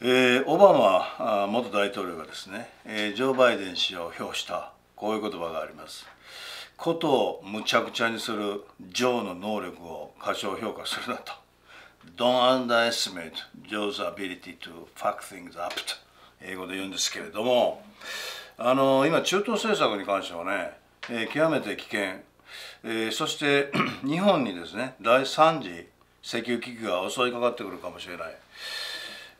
えー、オバマ元大統領がですね、えー、ジョー・バイデン氏を評したこういう言葉があります。ことをむちゃくちゃにするジョーの能力を過小評価するなと。Don't underestimate Joe's ability to fuck things up と英語で言うんですけれども。あの今中東政策に関してはね、えー、極めて危険、えー、そして 日本にですね第3次石油危機が襲いかかってくるかもしれない。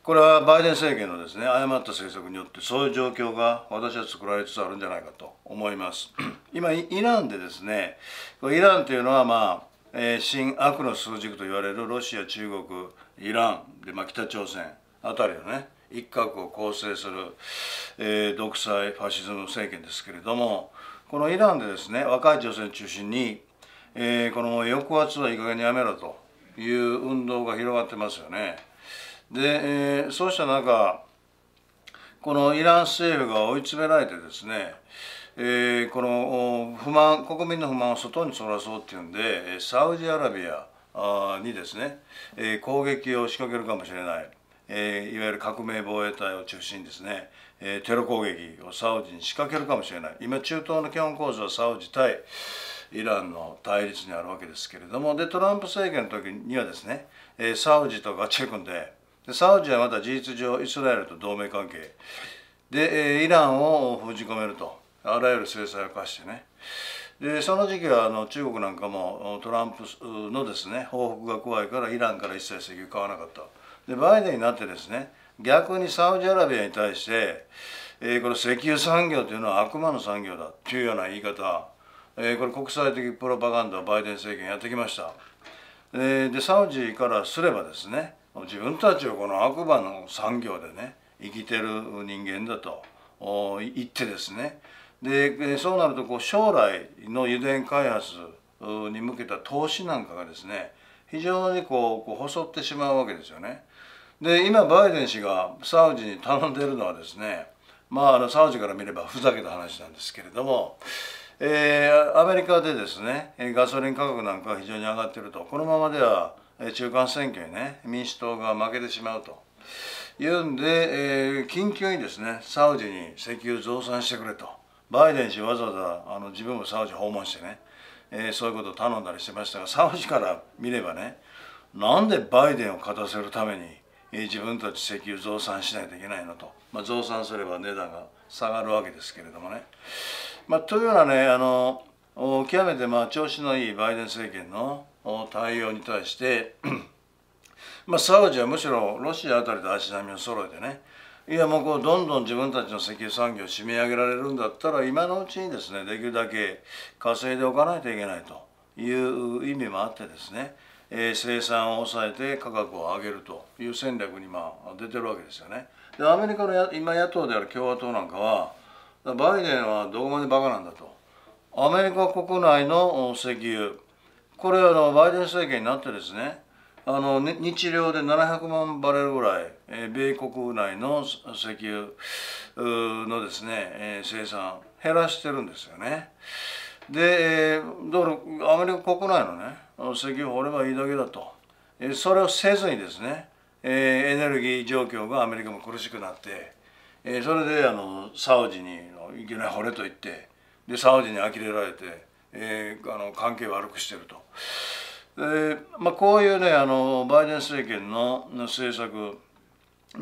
これはバイデン政権のですね誤った政策によってそういう状況が私は作られつつあるんじゃないかと思います 今イランでですねイランというのはまあえー、新悪の数軸と言われるロシア中国イランで、まあ、北朝鮮あたりのね一角を構成する、えー、独裁ファシズム政権ですけれどもこのイランでですね若い女性を中心に、えー、この抑圧はいい加減にやめろという運動が広がってますよね。で、えー、そうした中このイラン政府が追い詰められてですねえー、この不満国民の不満を外にそらそうっていうんでサウジアラビアにですね、えー、攻撃を仕掛けるかもしれない、えー、いわゆる革命防衛隊を中心にですね、えテロ攻撃をサウジに仕掛けるかもしれない。今中東の基本構図はサウジ対イランの対立にあるわけですけれどもでトランプ政権の時にはですね、えサウジとガチェ組んででサウジはまた事実上イスラエルと同盟関係。で、イランを封じ込めると。あらゆる制裁を科してね。でその時期はあの中国なんかもトランプのですね報復が怖いからイランから一切石油買わなかった。でバイデンになってですね逆にサウジアラビアに対して、えー、この石油産業というのは悪魔の産業だというような言い方、えー、これ国際的プロパガンダをバイデン政権やってきました。ででサウジからすればですね自分たちをこの悪魔の産業でね生きてる人間だと言ってですねでそうなるとこう将来の油田開発に向けた投資なんかがですね非常にこうこう細ってしまうわけですよね。で今バイデン氏がサウジに頼んでるのはですねまああのサウジから見ればふざけた話なんですけれども、えー、アメリカでですねガソリン価格なんかが非常に上がってるとこのままでは中間選挙にね民主党が負けてしまうというんで、えー、緊急にですねサウジに石油増産してくれと。バイデン氏わざわざあの自分もサウジ訪問してね、えー、そういうことを頼んだりしてましたがサウジから見ればねなんでバイデンを勝たせるために、えー、自分たち石油増産しないといけないのと、まあ、増産すれば値段が下がるわけですけれどもね。まあ、というようなねあの極めてまあ調子のいいバイデン政権の対応に対してまあサウジはむしろロシアあたりと足並みを揃えてねいやもうこうどんどん自分たちの石油産業を締め上げられるんだったら今のうちにですねできるだけ稼いでおかないといけないという意味もあってですね、えー、生産を抑えて価格を上げるという戦略にまあ出てるわけですよね。でアメリカのや今野党である共和党なんかはバイデンはどこまでバカなんだと。アメリカ国内の石油これあのバイデン政権になってですねあの日量で700万バレルぐらい、え、米国内の石油のですね、え、生産減らしてるんですよね。で、えー、だからアメリカ国内のね石油を掘ればいいだけだと、え、それをせずにですね、え、エネルギー状況がアメリカも苦しくなって、え、それであのサウジにいきなり掘れと言ってでサウジに呆れられて、えー、あの関係悪くしてると。でまあ、こういうねあのバイデン政権の政策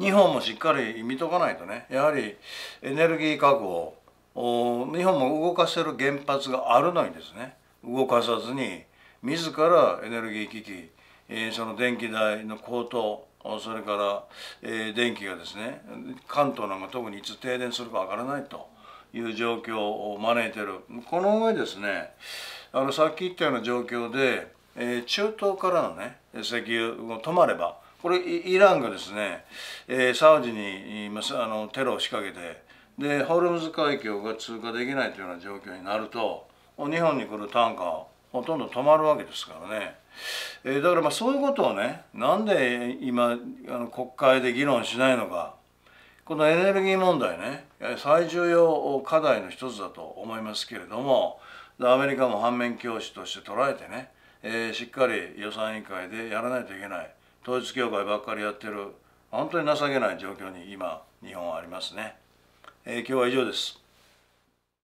日本もしっかり見とかないとねやはりエネルギー確保日本も動かせる原発があるのにですね動かさずに自らエネルギー危機、えー、その電気代の高騰それから、えー、電気がですね関東なんか特にいつ停電するかわからないという状況を招いてる。この上ですねあのさっき言ったような状況でえー、中東からのね石油が止まればこれイランがですね、えー、サウジにあのテロを仕掛けてでホルムズ海峡が通過できないというような状況になると日本に来る単価はほとんど止まるわけですからね、えー、だからまあそういうことをねなんで今あの国会で議論しないのかこのエネルギー問題ね最重要課題の一つだと思いますけれどもアメリカも反面教師として捉えてねえー、しっかり予算委員会でやらないといけない統一教会ばっかりやってる本当に情けない状況に今日本はありますね、えー、今日は以上です。